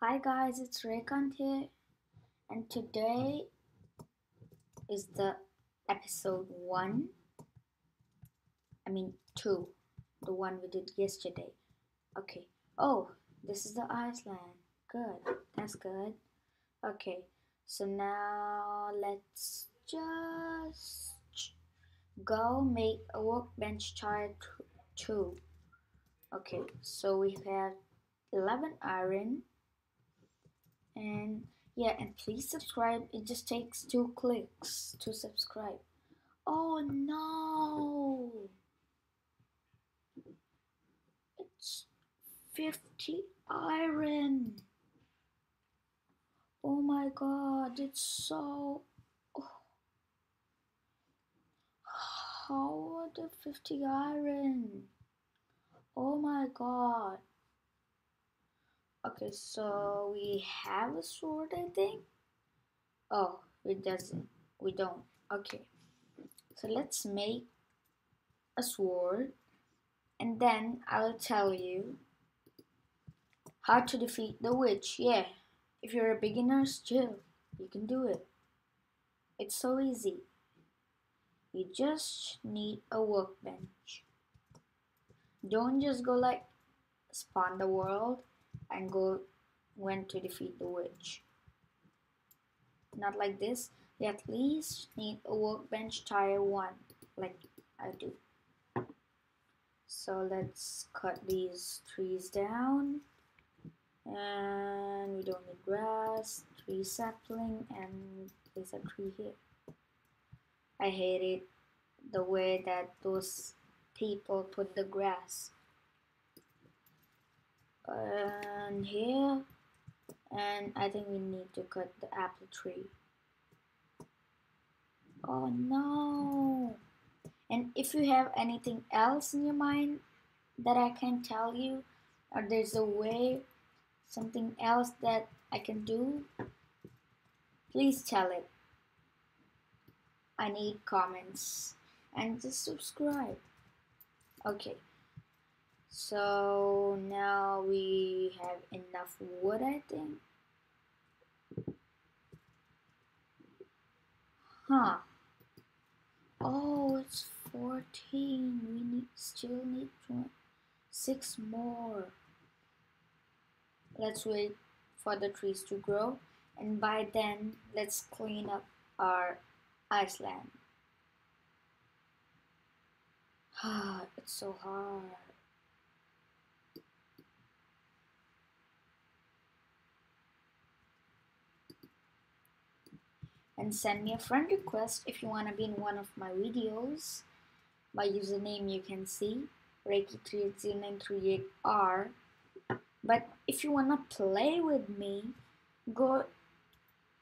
Hi guys, it's Raykant here, and today is the episode one. I mean, two, the one we did yesterday. Okay. Oh, this is the island. Good, that's good. Okay, so now let's just go make a workbench tire two. Okay, so we have 11 iron and yeah and please subscribe. It just takes two clicks to subscribe. Oh no. It's 50 iron. Oh my god it's so oh. how the 50 iron? Oh my god Okay, so we have a sword, I think. Oh, it doesn't. We don't. Okay. So let's make a sword and then I'll tell you how to defeat the witch. Yeah, if you're a beginner still, you can do it. It's so easy. You just need a workbench. Don't just go like spawn the world and go when to defeat the witch. Not like this. You at least need a workbench tire one, like I do. So let's cut these trees down. And we don't need grass, tree sapling, and there's a tree here. I hated the way that those people put the grass and here. And I think we need to cut the apple tree. Oh no. And if you have anything else in your mind that I can tell you or there's a way something else that I can do please tell it. I need comments. And just subscribe. Okay so now we have enough wood, I think. Huh. Oh, it's 14. We need still need six more. Let's wait for the trees to grow and by then let's clean up our island. Ah, it's so hard. And send me a friend request if you want to be in one of my videos. My username you can see Reiki380938R. But if you want to play with me, go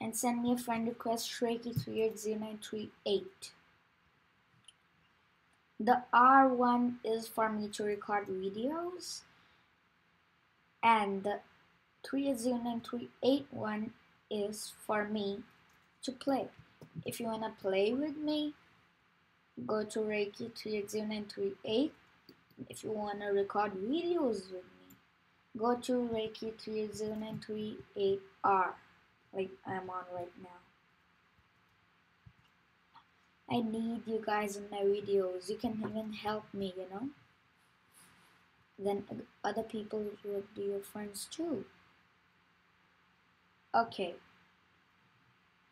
and send me a friend request Reiki380938. The R1 is for me to record videos and the 380938 one is for me to play. If you want to play with me, go to Reiki 380938. If you want to record videos with me, go to Reiki 380938R, like I'm on right now. I need you guys in my videos. You can even help me, you know. Then other people would be your friends too. Okay.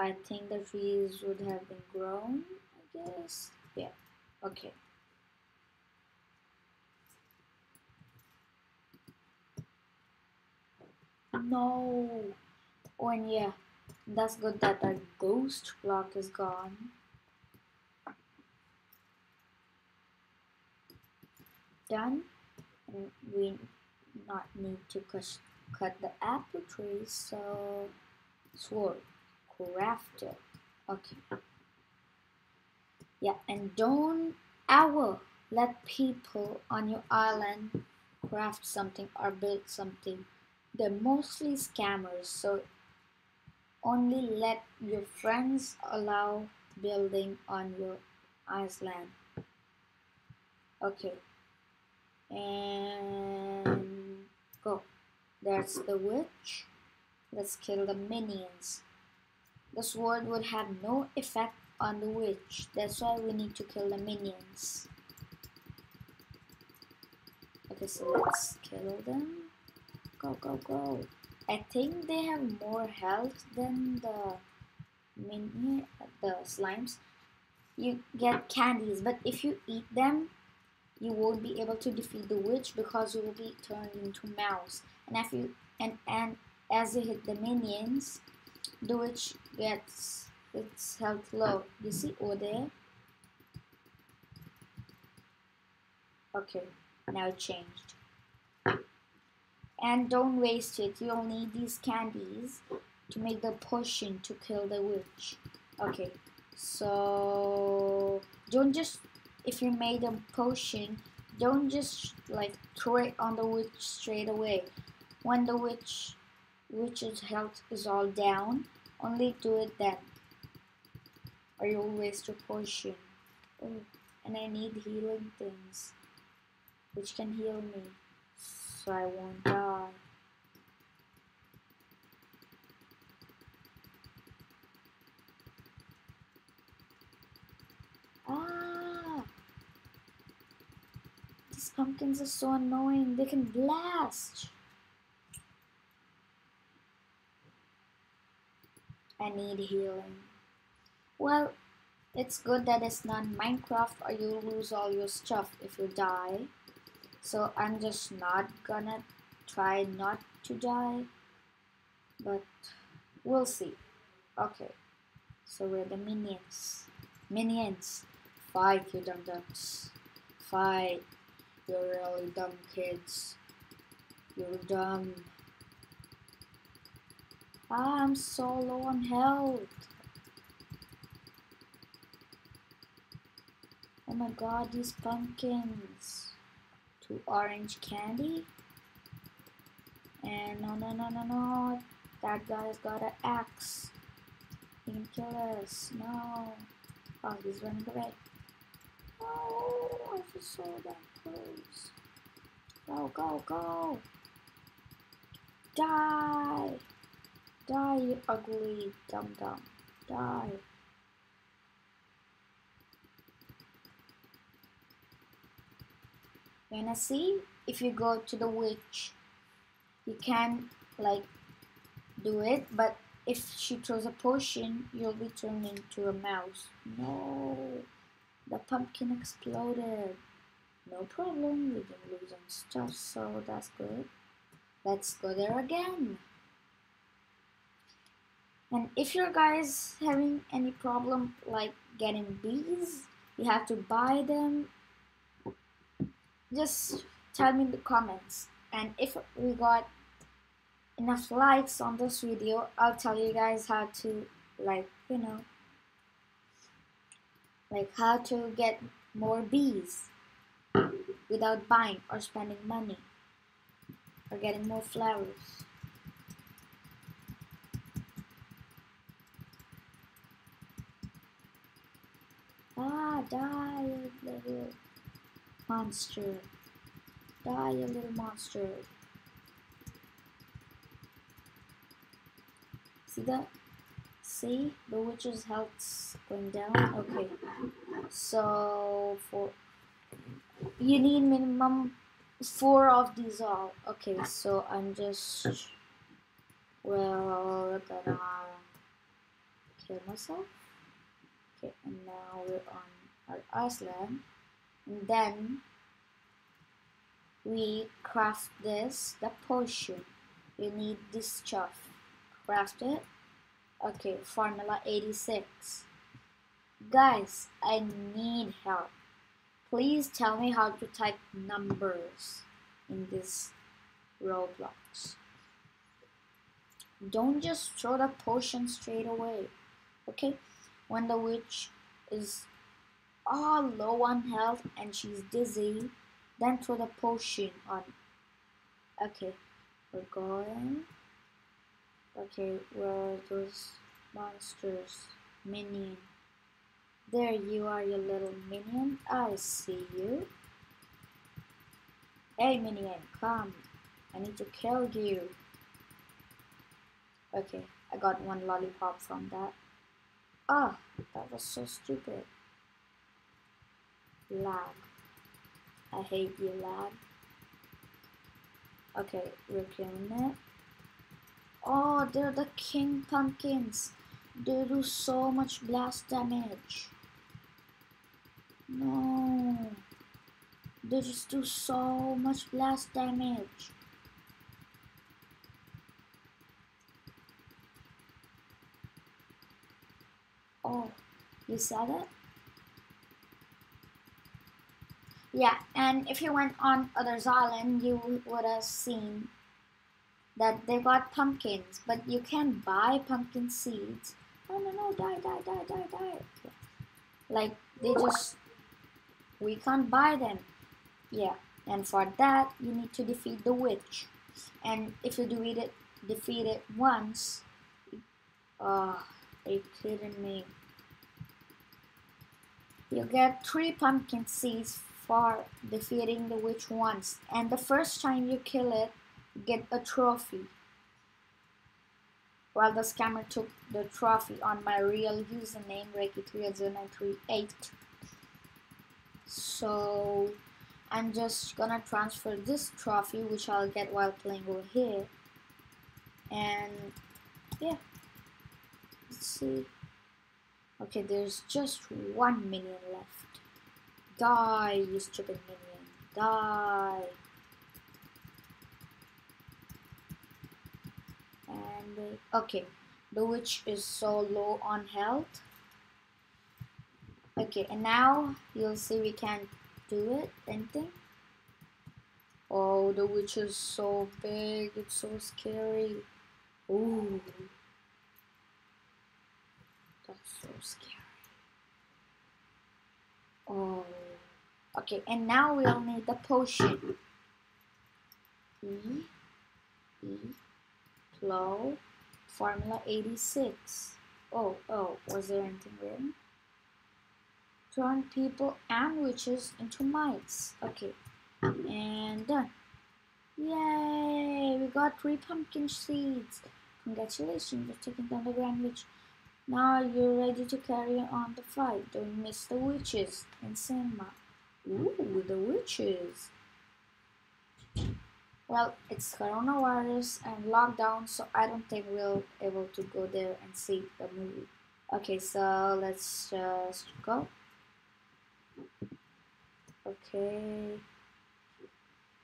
I think the trees would have been grown, I guess. Yeah, okay. No. Oh, and yeah, that's good that our ghost block is gone. Done. And we not need to cut, cut the apple trees, so sword crafted. Okay. Yeah, and don't ever let people on your island craft something or build something. They're mostly scammers, so only let your friends allow building on your island. Okay. And go. That's the witch. Let's kill the minions. The sword would have no effect on the witch. That's why we need to kill the minions. Okay, so let's kill them. Go, go, go. I think they have more health than the minion, the slimes. You get candies, but if you eat them, you won't be able to defeat the witch because you will be turned into mouse. And if you and and as you hit the minions, the witch gets its health low. You see over there? Okay, now it changed. And don't waste it. You'll need these candies to make the potion to kill the witch. Okay, so don't just if you made a potion, don't just like throw it on the witch straight away. When the witch witch's health is all down, only do it then. Or you'll waste your potion. Oh, and I need healing things which can heal me so I won't die. Ah! These pumpkins are so annoying. They can blast. Need healing. Well, it's good that it's not Minecraft or you lose all your stuff if you die. So I'm just not gonna try not to die. But we'll see. Okay. So we're the minions. Minions. Fight, you dumb dumbs. Fight. You're really dumb kids. You're dumb. Ah, I'm so low on health. Oh my god, these pumpkins. Two orange candy. And no, no, no, no, no. That guy's got an axe. He can kill us. No. Oh, he's running away. Oh, I just saw that close. Go, go, go. Die. Die, you ugly dum dum. Die. Wanna see? If you go to the witch, you can like do it, but if she throws a potion, you'll be turned into a mouse. No, the pumpkin exploded. No problem, we didn't lose any stuff, so that's good. Let's go there again. And if your guys having any problem like getting bees, you have to buy them. Just tell me in the comments. And if we got enough likes on this video, I'll tell you guys how to like, you know, like how to get more bees without buying or spending money or getting more flowers. Ah, die, little monster. Die, you little monster. See that? See? The witch's health's going down? Okay. So, for... You need minimum four of these all. Okay, so I'm just... Well, gonna kill myself. Okay, and now we're on our island. And then we craft this, the potion. We need this stuff. Craft it. Okay, formula 86. Guys, I need help. Please tell me how to type numbers in this Roblox. Don't just throw the potion straight away. Okay? When the witch is all low on health and she's dizzy, then throw the potion on. Okay, we're going. Okay, where are those monsters? Minion. There you are, you little minion. I see you. Hey, minion, come. I need to kill you. Okay, I got one lollipop from that. Ah, oh, that was so stupid. Lag. I hate you, lag. Okay, we're killing it. Oh, they're the king pumpkins. They do so much blast damage. No. They just do so much blast damage. Oh, you saw it? Yeah, and if you went on Others Island, you would have seen that they got pumpkins, but you can't buy pumpkin seeds. Oh no no, die die die die die. Like they just we can't buy them. Yeah, and for that you need to defeat the witch. And if you defeat it, defeat it once, oh, are you kidding me? You get three pumpkin seeds for defeating the witch once, and the first time you kill it, get a trophy. While the scammer took the trophy on my real username, Reiki309338. So I'm just gonna transfer this trophy, which I'll get while playing over here. And yeah, see. Okay, there's just one minion left. Die, you stupid minion. Die. And, uh, okay, the witch is so low on health. Okay, and now you'll see we can't do it, anything. Oh, the witch is so big, it's so scary. Ooh. So scary. Oh. Okay, and now we'll need the potion. E, E, flow, formula 86. Oh, oh, was there anything written? Turn people and witches into mice. Okay, and done. Yay! We got three pumpkin seeds. Congratulations, you're taking down the Grand Witch. Now you're ready to carry on the fight. Don't miss the witches in cinema. Ooh, the witches. Well, it's coronavirus and lockdown, so I don't think we'll able to go there and see the movie. Okay, so let's just go. Okay,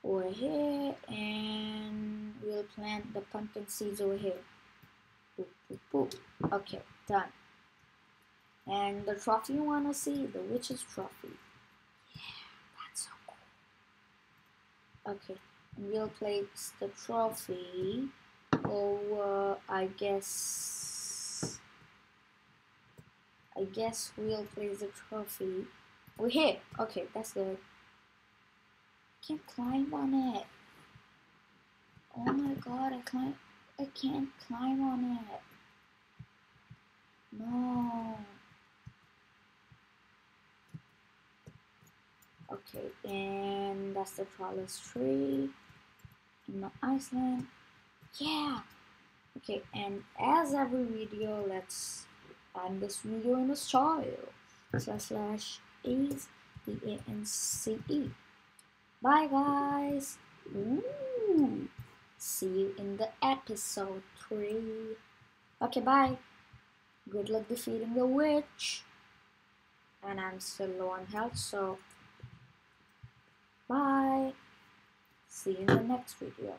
over here, and we'll plant the pumpkin seeds over here. Boop, boop, boop. Okay done. And the trophy you want to see, the witch's trophy. Yeah, that's so cool. Okay, and we'll place the trophy over, I guess, I guess we'll place the trophy over here. Okay, that's good. Can't climb on it. Oh my god, I can't, I can't climb on it. No. Okay, and that's the tallest tree in the island. Yeah. Okay, and as every video, let's end this video in a style. Slash slash is D A N C E. Bye guys. Ooh. See you in the episode three. Okay, bye. Good luck defeating the witch. And I'm still low on health, so bye. See you in the next video.